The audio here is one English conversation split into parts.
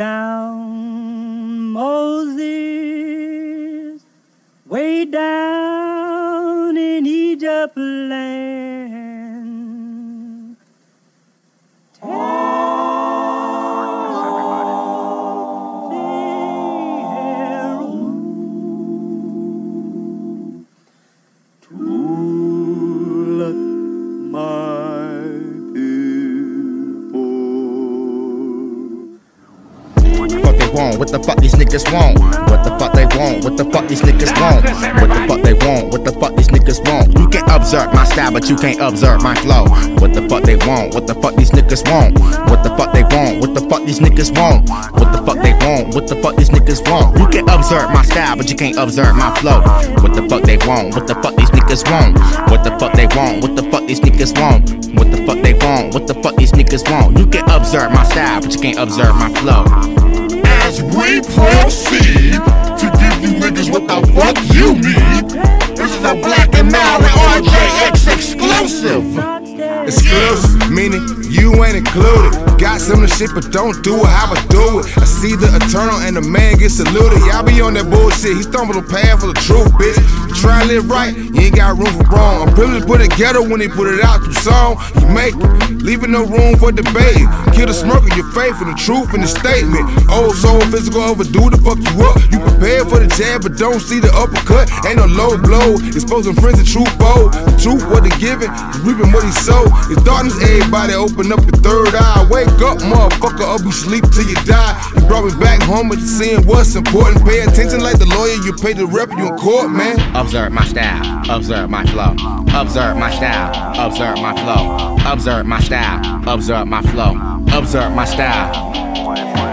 down, Moses, way down in Egypt land. Want? What the fuck these niggas want? What the fuck they want? What the fuck these niggas want? What the fuck they want? What the fuck these niggas want? You can observe my style, but you can't observe my flow. What the fuck they want? What the fuck these niggas want? What the fuck they want? What the fuck these niggas want? What the fuck they want? What the fuck these niggas want? You can observe my style, but you can't observe my flow. What the fuck they want? What the fuck these niggas want? What the fuck they want? What the fuck these niggas want? What the fuck they want? What the fuck these niggas want? You can observe my style, but you can't observe my flow. Proceed to give you niggas what the fuck you need, this is a Blak N Mil RJX exclusive. Exclusive, meaning you ain't included. Got some of the shit, but don't do it how I do it. I see the eternal and the man get saluted. Y'all be on that bullshit. He stumbled a path for the truth, bitch. You try to live right, you ain't got room for wrong. I'm privileged put it ghetto when they put it out through song. You make it, leaving no room for debate. Kill the smirk of your faith and the truth in the statement. Old soul, physical overdue to fuck you up. You prepared for the jab, but don't see the uppercut. Ain't no low blow. Exposing friends and truth bold. The truth, what they giving, reaping what he sowed. It's darkness, everybody open up your third eye. Wake up, motherfucker, or be sleep till you die. You brought me back home with seeing what's important. Pay attention like the lawyer you pay to rep you in court, man. Observe my style, observe my flow. Observe my style, observe my flow. Observe my style, observe my flow. Observe my style.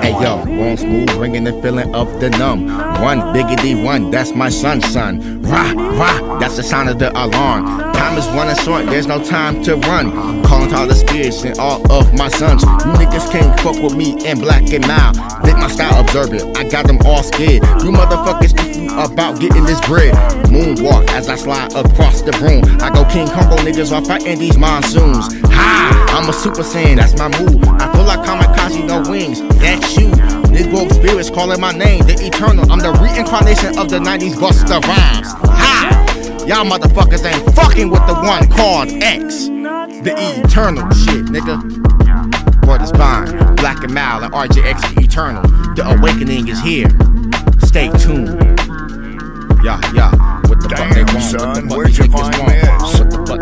Hey yo, won't smooth, bringing the feeling of the numb. One biggity one, that's my son, son. Rah, rah, that's the sound of the alarm. Time is running short, there's no time to run. Calling to all the spirits and all of my sons. You niggas can't fuck with me in black and mild. Think my style observant, I got them all scared. You motherfuckers thinking about getting this bread. Moonwalk as I slide across the room. I go King Congo niggas while fighting these monsoons. Ha! Super saiyan, that's my move. I feel like kamikaze, no wings. That's you. Negro spirits calling my name, the eternal. I'm the reincarnation of the 90s Busta Rhymes. Ha! Y'all motherfuckers ain't fucking with the one called X. The eternal shit, nigga. Is fine. Blak N Mil and RJX the eternal. The awakening is here. Stay tuned. Yeah, yeah. What the fuck they Damn, want? son, what the fuck these you niggas find want?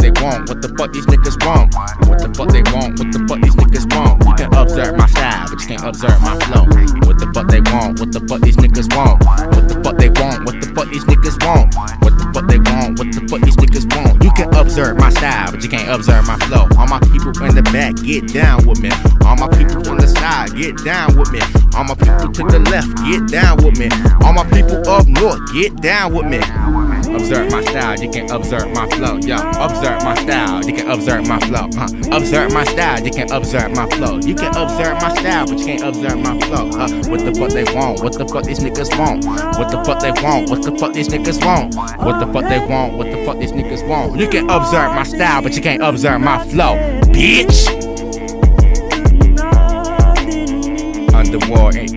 They want? What the fuck these niggas want? What the fuck they want? What the fuck these niggas want? You can observe my style, but you can't observe my flow. What the fuck they want? What the fuck these niggas want? What the fuck they want? What the fuck these niggas want? What the fuck they want? What the fuck these niggas want? You can observe my style, but you can't observe my flow. All my people in the back, get down with me. All my people on the side, get down with me. All my people to the left, get down with me. All my people up north, get down with me. Observe my style, you can observe my flow. Yo, observe my style, you can observe my flow. Huh? Observe my style, you can observe my flow. You can observe my style, but you can't observe my flow. Uh, what the fuck they want? What the fuck these niggas want? What the fuck they want? What the fuck these niggas want? What the fuck they want? What the fuck these niggas want? You can observe my style, but you can't observe my flow, bitch. Underworld, ain't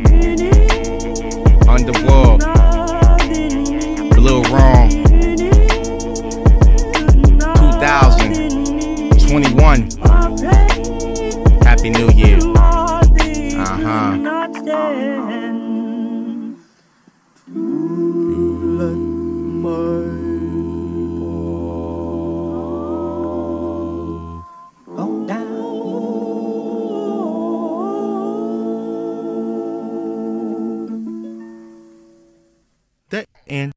and